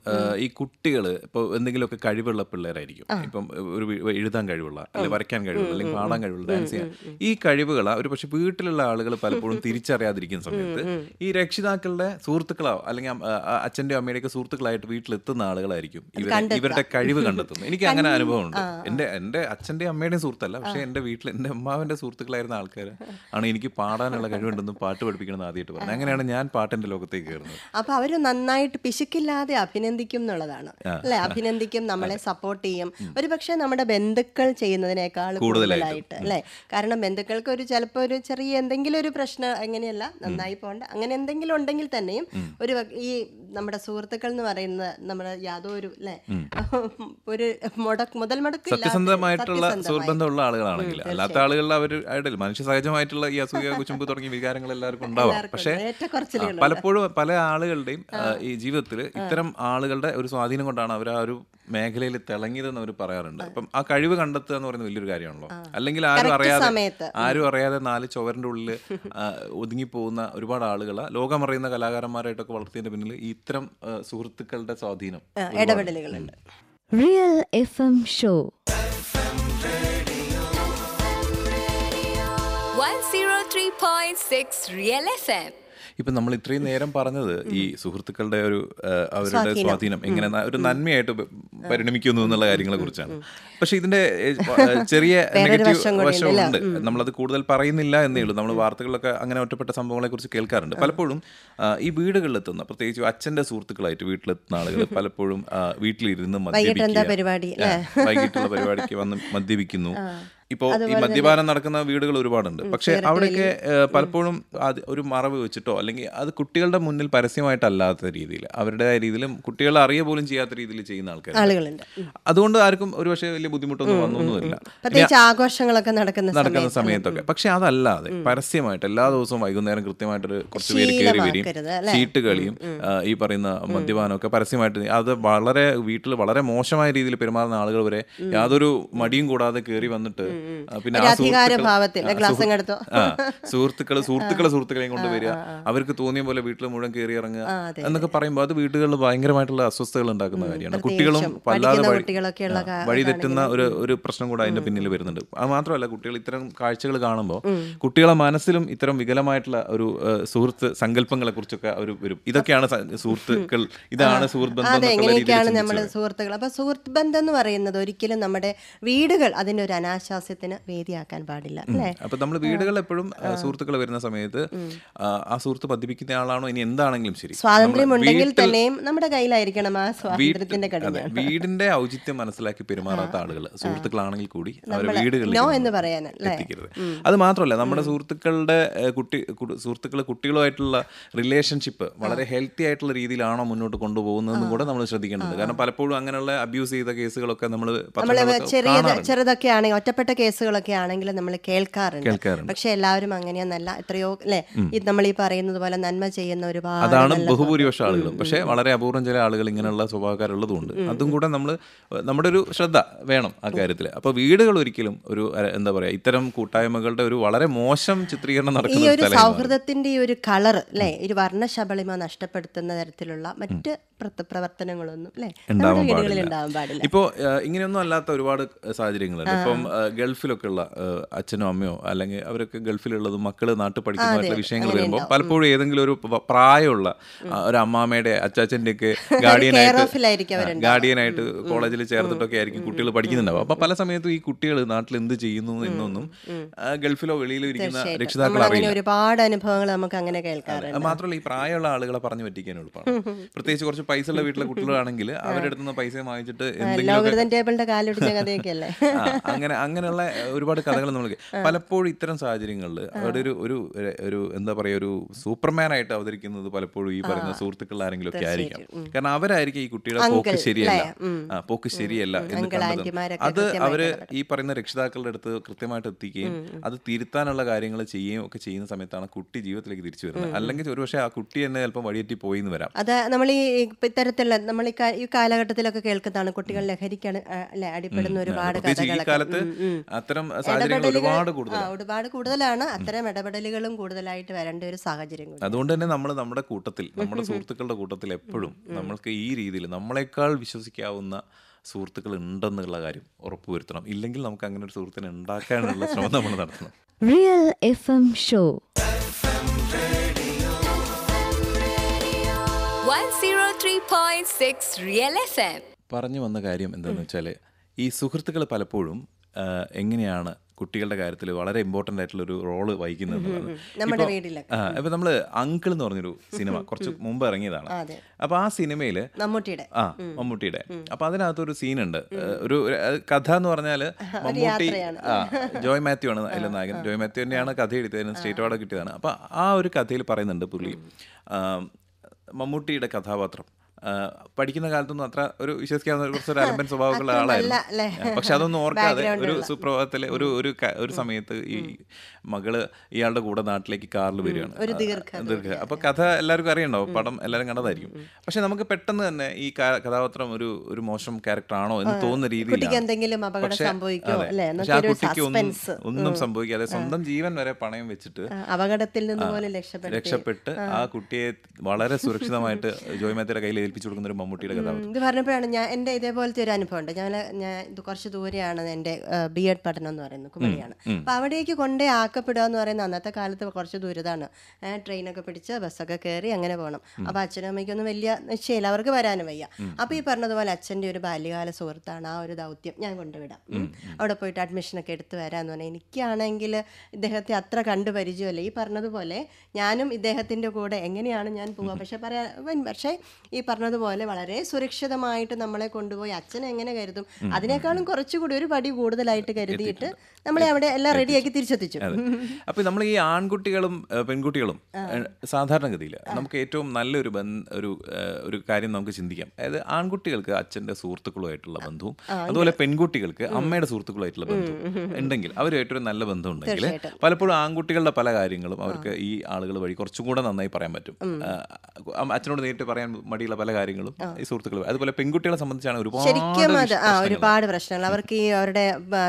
ഈ കുട്ടികൾ ഇപ്പോൾ എന്തെങ്കിലുമൊക്കെ കഴിവുള്ള പിള്ളേരായിരിക്കും. ഇപ്പം ഒരു എഴുതാൻ കഴിവുള്ള അല്ലെങ്കിൽ വരയ്ക്കാൻ കഴിവുള്ള അല്ലെങ്കിൽ പാടാൻ കഴിവുള്ള ഡാൻസ് ചെയ്യാൻ. ഈ കഴിവുകൾ ഒരു പക്ഷെ വീട്ടിലുള്ള ആളുകൾ പലപ്പോഴും <laughs> തിരിച്ചറിയാതിരിക്കുന്ന സമയത്ത് ഈ രക്ഷിതാക്കളുടെ സുഹൃത്തുക്കളോ അല്ലെങ്കിൽ അച്ഛന്റെയോ അമ്മയുടെയൊക്കെ സുഹൃത്തുക്കളായിട്ട് വീട്ടിലെത്തുന്ന ആളുകളായിരിക്കും ഇവരുടെ കഴിവ് കണ്ടെത്തുന്നത്. എനിക്ക് അങ്ങനെ അനുഭവമുണ്ട്. എന്റെ എന്റെ അച്ഛന്റെയും അമ്മയുടെയും സുഹൃത്തല്ല പക്ഷേ എന്റെ വീട്ടിൽ എന്റെ അമ്മാവിന്റെ സുഹൃത്തുക്കളായിരുന്ന ആൾക്കാർ ആണ് എനിക്ക് പാടാനുള്ള കഴിവുണ്ടെന്നും പാട്ട് പഠിപ്പിക്കണമെന്ന് ആദ്യമായിട്ട് പറഞ്ഞു അങ്ങനെയാണ് ഞാൻ പാട്ടിന്റെ ലോകത്തേക്ക് കയറുന്നത്. അപ്പോൾ അവർ നന്നായിട്ട് പിശുക്കില്ലാതെ അഭിനന്ദിക്കും എന്നുള്ളതാണ്. അല്ലെ? അഭിനന്ദിക്കും നമ്മളെ സപ്പോർട്ട് ചെയ്യും. ഒരു പക്ഷേ നമ്മുടെ ബന്ധുക്കൾ ചെയ്യുന്നതിനേക്കാൾ കൂടുതലായിട്ട്. അല്ലെ? കാരണം ബന്ധുക്കൾക്ക് ഒരു ചിലപ്പോൾ ഒരു ചെറിയ എന്തെങ്കിലും ഒരു പ്രശ്നം എങ്ങനെയല്ല നന്നായി പോകണ്ട. അങ്ങനെ എന്തെങ്കിലും ഉണ്ടെങ്കിൽ തന്നെയും ഒരു ഈ നമ്മുടെ സുഹൃത്തുക്കൾ എന്ന് പറയുന്നത് നമ്മുടെ യാതൊരു അല്ലെ? ഒരു മുടക്ക് മുതൽ മുടക്ക് സത്യസന്ധമായിട്ടുള്ള സുഹൃബന്ധമുള്ള ആളുകളാണെങ്കിൽ. അല്ലാത്ത ആളുകളിൽ അവർ ആയിട്ടില്ല. മനുഷ്യ സഹജമായിട്ടുള്ള ഈ അസൂയ കുച്ചുമ്പ് തുടങ്ങിയ വികാരങ്ങൾ എല്ലാവർക്കും ഉണ്ടാവാം. പക്ഷേ പലപ്പോഴും പല ആളുകളുടെയും ഈ ജീവിതത്തിൽ ഇത്തരം ആളുകളുടെ ഒരു സ്വാധീനം കൊണ്ടാണ് അവർ ആ ഒരു മേഖലയിൽ തിളങ്ങിയതെന്ന് അവർ പറയാറുണ്ട്. അപ്പം ആ കഴിവ് കണ്ടെത്തുക എന്ന് പറയുന്നത് വലിയൊരു കാര്യമാണല്ലോ. അല്ലെങ്കിൽ ആരും അറിയാതെ ആരും അറിയാതെ നാല് ചുവരിന്റെ ഉള്ളിൽ ഒതുങ്ങിപ്പോകുന്ന ഒരുപാട് ആളുകൾ ലോകമറിയുന്ന കലാകാരന്മാരായിട്ടൊക്കെ വളർത്തിയതിന്റെ പിന്നിൽ ഇത്തരം സുഹൃത്തുക്കളുടെ സ്വാധീനം ഇടപെടലുകളുണ്ട്. Real F M Show. 103.6 Real FM. ഇപ്പൊ നമ്മൾ ഇത്രയും നേരം പറഞ്ഞത് ഈ സുഹൃത്തുക്കളുടെ ഒരു അവരുടെ സ്വാധീനം. എങ്ങനെ ഒരു നന്മയായിട്ട് പരിണമിക്കുന്നു എന്നുള്ള കാര്യങ്ങളെ കുറിച്ചാണ്. പക്ഷെ ഇതിന്റെ <laughs> ചെറിയ നെഗറ്റീവ് വശമുണ്ട്. നമ്മളത് കൂടുതൽ പറയുന്നില്ല എന്നേ ഉള്ളൂ. നമ്മൾ വാർത്തകളിലൊക്കെ അങ്ങനെ ഒറ്റപ്പെട്ട സംഭവങ്ങളെ കുറിച്ച് കേൾക്കാറുണ്ട് പലപ്പോഴും ഈ വീടുകളിൽ വീടുകളിലെത്തുന്ന പ്രത്യേകിച്ച് അച്ഛന്റെ സുഹൃത്തുക്കളായിട്ട് വീട്ടിലെത്തുന്ന ആളുകൾ <laughs> പലപ്പോഴും വീട്ടിലിരുന്ന് മദ്യപിക്കുക. പരിപാടി? വൈകിട്ടുള്ള <laughs> പരിപാടിക്ക് വന്ന് മദ്യപിക്കുന്നു. ഇപ്പോൾ ഈ മദ്യപാനം നടക്കുന്ന വീടുകൾ ഒരുപാടുണ്ട്. പക്ഷെ അവിടെയൊക്കെ പലപ്പോഴും അത് ഒരു മറവ് വെച്ചിട്ടോ അല്ലെങ്കിൽ അത് കുട്ടികളുടെ മുന്നിൽ പരസ്യമായിട്ടല്ലാത്ത രീതിയിൽ അവരുടേതായ രീതിയിലും കുട്ടികൾ അറിയ പോലും ചെയ്യാത്ത രീതിയിൽ ചെയ്യുന്ന ആൾക്കാർ അതുകൊണ്ട് ആർക്കും ഒരു പക്ഷേ വലിയ ബുദ്ധിമുട്ടൊന്നും വന്നൊന്നുമില്ല. ആഘോഷങ്ങളൊക്കെ നടക്കുന്ന നടക്കുന്ന സമയത്തൊക്കെ. പക്ഷെ അതല്ലാതെ പരസ്യമായിട്ട് എല്ലാ ദിവസവും വൈകുന്നേരം കൃത്യമായിട്ടൊരു കുറച്ച് പേര് കയറി വരും? ചീട്ട് കളിയും ഈ പറയുന്ന മദ്യപാനമൊക്കെ പരസ്യമായിട്ട് അത് വളരെ വീട്ടിൽ വളരെ മോശമായ രീതിയിൽ പെരുമാറുന്ന ആളുകൾ വരെ യാതൊരു മടിയും കൂടാതെ കയറി വന്നിട്ട് പിന്നെ ഒരു സുഹൃത്തുക്കൾ സുഹൃത്തുക്കളെ സുഹൃത്തുക്കളെയും കൊണ്ട് വരിക. അവർക്ക് തോന്നിയ പോലെ വീട്ടിൽ മുഴുവൻ കയറി ഇറങ്ങുക. എന്നൊക്കെ പറയുമ്പോൾ അത് വീടുകളിൽ ഭയങ്കരമായിട്ടുള്ള അസ്വസ്ഥതകൾ ഉണ്ടാക്കുന്ന കാര്യമാണ്. കുട്ടികളും വല്ലാതെ വഴി- തെറ്റുന്ന ഒരു ഒരു പ്രശ്നം കൂടെ അതിന്റെ പിന്നിൽ വരുന്നുണ്ട്. അത് മാത്രമല്ല കുട്ടികൾ ഇത്തരം കാഴ്ചകൾ കാണുമ്പോൾ കുട്ടികളെ മനസ്സിലും ഇത്തരം വികലമായിട്ടുള്ള ഒരു സുഹൃത്ത് സങ്കല്പങ്ങളെ കുറിച്ചൊക്കെ അവർ വരും. ഇതൊക്കെയാണ് സുഹൃത്തുക്കൾ ഇതാണ് സുഹൃത്ത് ബന്ധം എങ്ങനെയൊക്കെയാണ് ചിന്തിച്ചത്. സുഹൃത്തുക്കൾ. അപ്പൊ സുഹൃത്ത് ബന്ധം എന്ന് പറയുന്നത് ഒരിക്കലും നമ്മുടെ വീടുകൾ അതിന്റെ ഒരു അനാശാസ്യത്തിന് വേദിയാക്കാൻ പാടില്ല അല്ലേ? അപ്പൊ നമ്മൾ വീടുകളിൽ എപ്പോഴും സുഹൃത്തുക്കൾ വരുന്ന സമയത്ത് ആ, സുഹൃത്ത് പതിപ്പിക്കുന്ന ആളാണോ ഇനി എന്താണെങ്കിലും ശരി. സ്വാതന്ത്ര്യം ഉണ്ടെങ്കിൽ തന്നെയും നമ്മുടെ കയ്യിലായിരിക്കണം ആ സ്വാതന്ത്ര്യത്തിന്റെ അതെ, വീടിന്റെ ഔചിത്യം മനസ്സിലാക്കി പെരുമാറാത്ത ആളുകൾ സുഹൃത്തുക്കളാണെങ്കിൽ കൂടി അവരുടെ വീടുകളിൽ എന്ന് പറയാനല്ലേ? അത് മാത്രമല്ല നമ്മുടെ സുഹൃത്തുക്കളുടെ കുട്ടി സുഹൃത്തുക്കൾ കുട്ടികളുമായിട്ടുള്ള റിലേഷൻഷിപ്പ് വളരെ ഹെൽത്തി ആയിട്ടുള്ള രീതിയിലാണോ മുന്നോട്ട് കൊണ്ടുപോകുന്നതെന്നും കൂടെ നമ്മൾ ശ്രദ്ധിക്കേണ്ടത് കാരണം പലപ്പോഴും അങ്ങനെയുള്ള അബ്യൂസ് ചെയ്ത കേസുകളൊക്കെ നമ്മൾ നമ്മൾ ചെറിയ ചെറുതൊക്കെ ആണെങ്കിൽ ഒറ്റപ്പെട്ട കേസുകളൊക്കെ ആണെങ്കിൽ നമ്മൾ കേൾക്കാറുണ്ട്. പക്ഷെ എല്ലാവരും അങ്ങനെയൊന്നല്ല. എത്രയോ അല്ലെ? ഇത് നമ്മൾ ഈ പറയുന്നത് പോലെ നന്മ ചെയ്യുന്ന ഒരുപാട് അതാണ് ബഹുഭൂരിപക്ഷം ആളുകളും. പക്ഷെ വളരെ അപൂർവം ചില ആളുകൾ ഇങ്ങനെയുള്ള സ്വഭാവക്കാരുള്ളതുകൊണ്ട് അതും കൂടെ നമ്മൾ നമ്മുടെ ഒരു ശ്രദ്ധ വേണം ആ കാര്യത്തിൽ. അപ്പൊ വീടുകൾ ഒരിക്കലും ഒരു എന്താ പറയാ ഇത്തരം കൂട്ടായ്മകളുടെ ഒരു വളരെ മോശം ചിത്രീകരണം ഈ നടക്കുന്ന സൗഹൃദത്തിന്റെ ഈ ഒരു കളർ അല്ലെ? ഒരു വർണശബളിമ നഷ്ടപ്പെടുത്തുന്ന തരത്തിലുള്ള മറ്റ് പ്രവർത്തനങ്ങളൊന്നും അല്ലെ? ഉണ്ടാവാൻ പാടില്ല. ഇപ്പോൾ ഇങ്ങനെയൊന്നും അല്ലാത്ത ഒരുപാട് സാഹചര്യങ്ങളുണ്ട്. ഇപ്പം ഗൾഫിലൊക്കെ ഉള്ള അച്ഛനോ അമ്മയോ അല്ലെങ്കിൽ അവരൊക്കെ ഗൾഫിലുള്ളതും മക്കൾ നാട്ടിൽ പഠിക്കുന്നതായിട്ടുള്ള വിഷയങ്ങൾ വരുമ്പോൾ പലപ്പോഴും ഏതെങ്കിലും ഒരു പ്രായമുള്ള ഒരു അമ്മാമ്മയുടെ അച്ചാച്ചന്റെ ഒക്കെ ഗാർഡിയനായിട്ട് <laughs> ഗാർഡിയനായിട്ട് കോളേജിൽ ചേർത്തിട്ടൊക്കെ ആയിരിക്കും കുട്ടികൾ പഠിക്കുന്നുണ്ടാവും അപ്പൊ പല സമയത്തും ഈ കുട്ടികൾ നാട്ടിൽ എന്ത് ചെയ്യുന്നു എന്നൊന്നും ഗൾഫിലോ വെളിയിലോ ഇരിക്കുന്ന രക്ഷിതാക്കൾ അറിയില്ല. ഒരുപാട് അനുഭവങ്ങൾ നമുക്ക് അങ്ങനെ കേൾക്കാറുണ്ട്. മാത്രമല്ല ഈ പ്രായമുള്ള ആളുകളെ പറഞ്ഞു പറ്റിക്കാൻ എളുപ്പമാണ്. പ്രത്യേകിച്ച് കുറച്ച് പൈസ ഉള്ള <laughs> വീട്ടിലെ കുട്ടികളാണെങ്കിൽ അവരുടെ അടുത്ത് നിന്ന് പൈസ വാങ്ങിച്ചിട്ട് എന്തെങ്കിലും അങ്ങനെ അങ്ങനെയുള്ള ഒരുപാട് കഥകൾ നമ്മൾ പലപ്പോഴും ഇത്തരം സാഹചര്യങ്ങളിൽ അവിടെ ഒരു ഒരു ഒരു എന്താ പറയുക ഒരു സൂപ്പർമാൻ ആയിട്ട് അവതരിക്കുന്നത് പലപ്പോഴും ഈ പറയുന്ന സുഹൃത്തുക്കൾ ആരെങ്കിലും ഒക്കെ ആയിരിക്കാം. കാരണം അവരായിരിക്കും ഈ കുട്ടിയുടെ പോക്ക് ശരിയല്ല. പോക്ക് ശരിയല്ല എന്ന് കണ്ടത് അത് അവർ ഈ പറയുന്ന രക്ഷിതാക്കളുടെ അടുത്ത് കൃത്യമായിട്ട് എത്തിക്കുകയും അത് തിരുത്താനുള്ള കാര്യങ്ങൾ ചെയ്യുകയും ഒക്കെ ചെയ്യുന്ന സമയത്താണ് കുട്ടി ജീവിതത്തിലേക്ക് തിരിച്ചു വരുന്നത്. അല്ലെങ്കിൽ ഒരുപക്ഷെ ആ കുട്ടി തന്നെ ചിലപ്പോൾ വഴിയെറ്റി പോയി എന്ന് വരാം. അത് നമ്മൾ ഈ ഇപ്പ ഇത്തരത്തിലുള്ള നമ്മൾ ഈ കാലഘട്ടത്തിലൊക്കെ കേൾക്കുന്നതാണ് കുട്ടികൾ ലഹരിക്കാണ് അല്ലെ അടിപ്പെടുന്ന ഒരുപാട് ഈ കഥകളൊക്കെ. അത്തരം ഒരുപാട് ഒരുപാട് കൂടുതലാണ്. അത്തരം ഇടപെടലുകളും കൂടുതലായിട്ട് വരേണ്ട ഒരു സാഹചര്യം അതുകൊണ്ട് തന്നെ നമ്മൾ നമ്മുടെ കൂട്ടത്തിൽ നമ്മുടെ <laughs> സുഹൃത്തുക്കളുടെ കൂട്ടത്തിൽ എപ്പോഴും നമ്മൾക്ക് ഈ രീതിയിൽ നമ്മളെക്കാൾ വിശ്വസിക്കാവുന്ന സുഹൃത്തുക്കൾ ഉണ്ടെന്നുള്ള കാര്യം ഉറപ്പുവരുത്തണം ഇല്ലെങ്കിൽ നമുക്ക് അങ്ങനെ ഒരു സുഹൃത്തിനെ ഉണ്ടാക്കാനുള്ള ശ്രമം നമ്മൾ നടത്തണം. Real FM Show. 103.6 പറഞ്ഞു വന്ന കാര്യം എന്താണെന്ന് വെച്ചാൽ ഈ സുഹൃത്തുക്കൾ പലപ്പോഴും എങ്ങനെയാണ് കുട്ടികളുടെ കാര്യത്തിൽ വളരെ ഇമ്പോർട്ടന്റ് ആയിട്ടുള്ള ഒരു റോൾ വഹിക്കുന്നത് ഇപ്പൊ- നമ്മൾ അങ്കിൾ എന്ന് പറഞ്ഞൊരു സിനിമ <laughs> കുറച്ച് മുമ്പ് ഇറങ്ങിയതാണ്. അപ്പൊ ആ സിനിമയിൽ മമ്മൂട്ടിയുടെ. ആ മമ്മൂട്ടിയുടെ. അപ്പൊ അതിനകത്ത് ഒരു സീനുണ്ട് ഒരു കഥ എന്ന് പറഞ്ഞാൽ <laughs> മമ്മൂട്ടി ജോയ് മാത്യു ആണ് അതിലെ നായകൻ. ജോയ് മാത്യു തന്നെയാണ് കഥ എഴുതിയതിന് സ്റ്റേറ്റ് അവാർഡ് കിട്ടിയതാണ് അപ്പൊ ആ ഒരു കഥയിൽ പറയുന്നുണ്ട് പുള്ളി. മമ്മൂട്ടിയുടെ കഥാപാത്രം. പഠിക്കുന്ന കാലത്തൊന്നും അത്ര ഒരു വിശ്വസിക്കാവുന്ന ഒരു കുറച്ചൊരു അലമ്പൻ <laughs> സ്വഭാവമുള്ള ആളായിരുന്നു. പക്ഷെ അതൊന്നും ഓർക്കാതെ ഒരു. സുപ്രഭാതത്തിലെ ഒരു ഒരു ഒരു സമയത്ത് ഈ മകൾ ഇയാളുടെ കൂടെ നാട്ടിലേക്ക് കാറിൽ വരികയാണ്. ദീർഘ അപ്പൊ കഥ എല്ലാവർക്കും അറിയണ്ടാവും പടം എല്ലാവരും കണ്ടതായിരിക്കും. പക്ഷെ നമുക്ക് പെട്ടെന്ന് തന്നെ ഈ കഥാപാത്രം ഒരു ഒരു മോശം ക്യാരക്ടർ ആണോ എന്ന് തോന്നുന്ന രീതിയിൽ എന്തെങ്കിലും അപകടം കുട്ടിക്ക് ഒന്നും ഒന്നും സംഭവിക്കാതെ സ്വന്തം ജീവൻ വരെ പണയം വെച്ചിട്ട് അപകടത്തിൽ നിന്ന് രക്ഷപ്പെട്ട് ആ. കുട്ടിയെ വളരെ സുരക്ഷിതമായിട്ട് <laughs> ജോയ് മേത്തയുടെ കയ്യിൽ ഏൽപ്പിച്ചു കൊടുക്കുന്ന ഒരു മമ്മൂട്ടിയുടെ കഥാപാത്രം. ഇത് പറഞ്ഞപ്പോഴാണ് ഞാൻ എന്റെ ഇതേപോലത്തെ ഒരു അനുഭവം ഉണ്ട് ഞാൻ ഞാൻ ഇത് കുറച്ച് ദൂരെയാണ് എന്റെ ബി എഡ് പഠനം എന്ന് പറയുന്നത് കുമളിയാണ് അപ്പോൾ അവിടേക്ക് കൊണ്ടേ ആക്കപ്പെടുക എന്ന് പറയുന്നത് അന്നത്തെ കാലത്ത് കുറച്ച് ദൂരതാണ്. ട്രെയിനൊക്കെ പിടിച്ച് ബസ്സൊക്കെ കയറി അങ്ങനെ പോകണം. അപ്പോൾ അച്ഛനും അമ്മയ്ക്കൊന്നും വലിയ നിശ്ചയമില്ല. അവർക്ക് വരാനും വയ്യ. അപ്പോൾ ഈ പറഞ്ഞതുപോലെ അച്ഛന്റെ ഒരു ബാല്യകാല സുഹൃത്താണ് ആ ഒരു ദൗത്യം ഞാൻ കൊണ്ടുവിടാം. അവിടെ പോയിട്ട് അഡ്മിഷനൊക്കെ എടുത്ത് വരാമെന്ന് പറഞ്ഞാൽ എനിക്കാണെങ്കിൽ ഇദ്ദേഹത്തെ അത്ര കണ്ടു പരിചയമല്ല. ഈ പറഞ്ഞതുപോലെ ഞാനും ഇദ്ദേഹത്തിന്റെ കൂടെ എങ്ങനെയാണ് ഞാൻ പോവുക? പക്ഷെ പറയാ പക്ഷേ ഈ പറഞ്ഞതുപോലെ വളരെ സുരക്ഷിതമായിട്ട് നമ്മളെ കൊണ്ടുപോയി അച്ഛൻ എങ്ങനെ കരുതും അതിനേക്കാളും കുറച്ചുകൂടി ഒരു പടി കൂടുതലായിട്ട് കരുതിയിട്ട് നമ്മളെ അവിടെ എല്ലാം റെഡിയാക്കി തിരിച്ചെത്തിച്ചു. അപ്പൊ നമ്മൾ ഈ ആൺകുട്ടികളും പെൺകുട്ടികളും സാധാരണഗതിയിൽ നമുക്ക് ഏറ്റവും നല്ലൊരു ഒരു ഒരു കാര്യം നമുക്ക് ചിന്തിക്കാം. അതായത് ആൺകുട്ടികൾക്ക് അച്ഛന്റെ സുഹൃത്തുക്കളുമായിട്ടുള്ള ബന്ധവും അതുപോലെ പെൺകുട്ടികൾക്ക് അമ്മയുടെ സുഹൃത്തുക്കളുമായിട്ടുള്ള ബന്ധവും ഉണ്ടെങ്കിൽ അവരുമായിട്ട് ഒരു നല്ല ബന്ധം ഉണ്ടെങ്കിൽ പലപ്പോഴും ആൺകുട്ടികളുടെ പല കാര്യങ്ങളും അവർക്ക് ഈ ആളുകൾ വഴി കുറച്ചും കൂടെ നന്നായി പറയാൻ പറ്റും. അച്ഛനോട് നേരിട്ട് പറയാൻ മടിയുള്ള പല കാര്യങ്ങളും ഈ സുഹൃത്തുക്കൾ അതുപോലെ പെൺകുട്ടികളെ സംബന്ധിച്ചാണ് ഒരുപാട് ശരിക്കും അത് ആ പ്രശ്നങ്ങൾ. ഒരുപാട് പ്രശ്നങ്ങൾ. അവർക്ക് ഈ അവരുടെ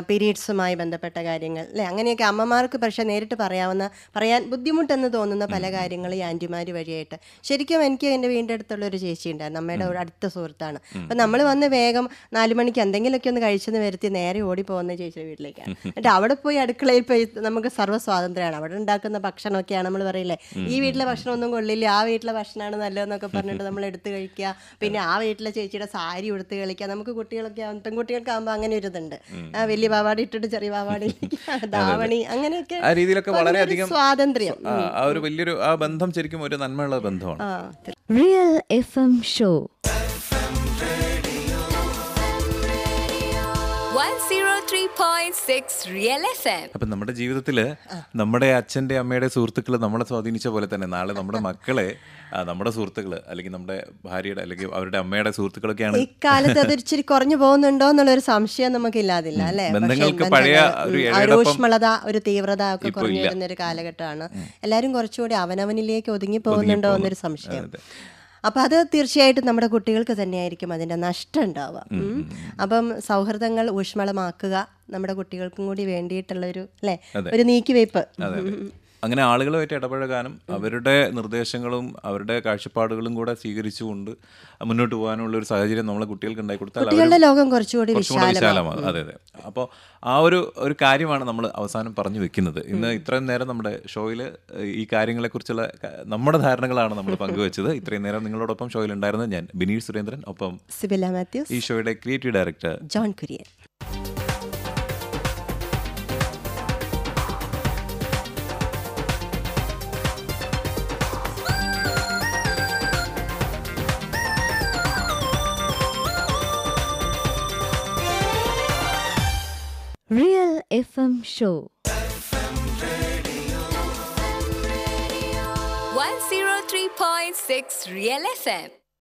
പീരീഡ്സുമായി ബന്ധപ്പെട്ട കാര്യങ്ങൾ അല്ലെ? അങ്ങനെയൊക്കെ അമ്മമാർക്ക് പക്ഷെ നേരിട്ട് പറയാവുന്ന പറയാൻ ബുദ്ധിമുട്ടെന്ന് തോന്നുന്ന പല കാര്യങ്ങളും ഈ ആന്റിമാർ വഴിയായിട്ട്. ശരിക്കും എനിക്ക് എന്റെ വീടിന്റെ അടുത്തുള്ള ഒരു ചേച്ചി ഉണ്ടായിരുന്നു. അമ്മയുടെ ഒരു അടുത്ത സുഹൃത്താണ്. അപ്പം നമ്മൾ വന്ന് വേഗം നാല് മണിക്ക് എന്തെങ്കിലുമൊക്കെ ഒന്ന് കഴിച്ചെന്ന് വരുത്തി നേരെ ഓടി പോകുന്ന ചേച്ചിയുടെ വീട്ടിലേക്കാണ്. എന്നിട്ട് അവിടെ പോയി അടുക്കളയിൽ പോയി നമുക്ക് സർവ സ്വാതന്ത്ര്യമാണ്. അവിടെ ഉണ്ടാക്കുന്ന ഭക്ഷണമൊക്കെയാണ് നമ്മൾ പറയില്ലേ? ഈ വീട്ടിലെ ഭക്ഷണം ഒന്നും കൊള്ളില്ല ആ വീട്ടിലെ ഭക്ഷണമാണ് നല്ലതെന്നൊക്കെ പറഞ്ഞിട്ട് <laughs> നമ്മൾ എടുത്ത് കഴിക്കുക പിന്നെ ആ വീട്ടിലെ ചേച്ചിയുടെ സാരി ഉടുത്ത് കളിക്കുക. നമുക്ക് കുട്ടികളൊക്കെ ആവുമ്പം- പെൺകുട്ടികൾക്കാകുമ്പോൾ അങ്ങനെ ഒരു ഇതുണ്ട്. ആ വലിയ പാവാടി ഇട്ടിട്ട് ചെറിയ പാവാടി ധാവണി <laughs> അങ്ങനെയൊക്കെ ആ രീതിയിലൊക്കെ വളരെ അധികം വളരെയധികം സ്വാതന്ത്ര്യം. ആ, ഒരു വലിയൊരു ആ ബന്ധം ശരിക്കും ഒരു നന്മയുള്ള ബന്ധമാണ്. Real F M Show. അപ്പം നമ്മുടെ ജീവിതത്തിൽ നമ്മുടെ അച്ഛന്റെ അമ്മയുടെ സുഹൃത്തുക്കൾ നമ്മളെ സ്വാധീനിച്ച പോലെ തന്നെ നാളെ നമ്മുടെ <laughs> മക്കളെ നമ്മുടെ സുഹൃത്തുക്കൾ അല്ലെങ്കിൽ നമ്മുടെ ഭാര്യയുടെ അല്ലെങ്കിൽ അവരുടെ അമ്മയുടെ സുഹൃത്തുക്കളൊക്കെയാണ്. ഇക്കാലത്ത് അത് ഇച്ചിരി കുറഞ്ഞു പോകുന്നുണ്ടോ എന്നുള്ള ഒരു സംശയം നമുക്ക് ഇല്ലാതില്ല അല്ലെ? ബന്ധങ്ങൾക്ക് പഴയ ഊഷ്മളത ഒരു തീവ്രത ഒക്കെ കുറഞ്ഞു വരുന്ന ഒരു കാലഘട്ടമാണ്. എല്ലാരും കുറച്ചുകൂടി അവനവനിലേക്ക് ഒതുങ്ങി പോകുന്നുണ്ടോ എന്നൊരു സംശയം. അപ്പം അത് തീർച്ചയായിട്ടും നമ്മുടെ കുട്ടികൾക്ക് തന്നെയായിരിക്കും അതിന്റെ നഷ്ടം ഉണ്ടാവുക. അപ്പം സൗഹൃദങ്ങൾ ഊഷ്മളമാക്കുക നമ്മുടെ കുട്ടികൾക്കും കൂടി വേണ്ടിയിട്ടുള്ള ഒരു അല്ലേ ഒരു നീക്കിവയ്പ്പ്. അങ്ങനെ ആളുകളുമായിട്ട് ഇടപഴകാനും അവരുടെ നിർദ്ദേശങ്ങളും അവരുടെ കാഴ്ചപ്പാടുകളും കൂടെ സ്വീകരിച്ചുകൊണ്ട് മുന്നോട്ട് പോകാനുള്ള ഒരു സാഹചര്യം നമ്മളെ കുട്ടികൾക്ക് ഉണ്ടായി കൊടുത്താൽ ലോകം കുറച്ചുകൂടി വിശാലമാകും. വിശാലമാണ് അതെ അതെ. അപ്പോൾ ആ ഒരു ഒരു കാര്യമാണ് നമ്മൾ അവസാനം പറഞ്ഞു വെക്കുന്നത്. ഇന്ന് ഇത്രയും നേരം നമ്മുടെ ഷോയിൽ ഈ കാര്യങ്ങളെക്കുറിച്ചുള്ള നമ്മുടെ ധാരണകളാണ് നമ്മൾ പങ്കുവച്ചത്. ഇത്രയും നേരം നിങ്ങളോടൊപ്പം ഷോയിൽ ഉണ്ടായിരുന്നത് ഞാൻ ബിനീഷ് സുരേന്ദ്രൻ ഒപ്പം സിബില മാത്യു ഈ ഷോയുടെ creative director John Kurian. FM show. 103.6 Real FM.